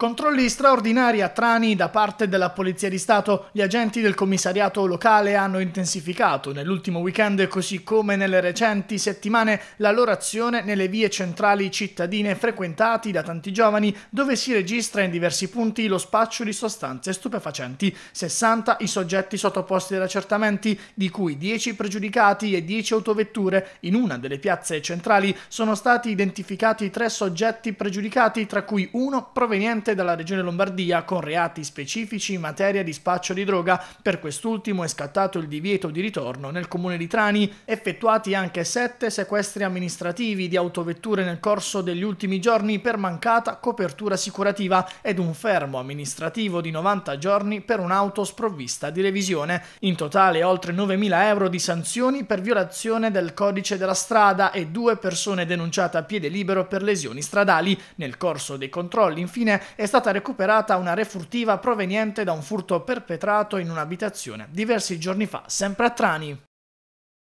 Controlli straordinari a Trani da parte della Polizia di Stato. Gli agenti del commissariato locale hanno intensificato nell'ultimo weekend, così come nelle recenti settimane, la loro azione nelle vie centrali cittadine frequentati da tanti giovani, dove si registra in diversi punti lo spaccio di sostanze stupefacenti. 60 i soggetti sottoposti ad accertamenti, di cui 10 pregiudicati e 10 autovetture. In una delle piazze centrali sono stati identificati tre soggetti pregiudicati, tra cui uno proveniente proveniente dalla regione Lombardia con reati specifici in materia di spaccio di droga. Per quest'ultimo è scattato il divieto di ritorno nel comune di Trani, effettuati anche sette sequestri amministrativi di autovetture nel corso degli ultimi giorni per mancata copertura assicurativa ed un fermo amministrativo di 90 giorni per un'auto sprovvista di revisione. In totale oltre 9.000 euro di sanzioni per violazione del codice della strada e due persone denunciate a piede libero per lesioni stradali. Nel corso dei controlli, infine, è stata recuperata una refurtiva proveniente da un furto perpetrato in un'abitazione diversi giorni fa, sempre a Trani.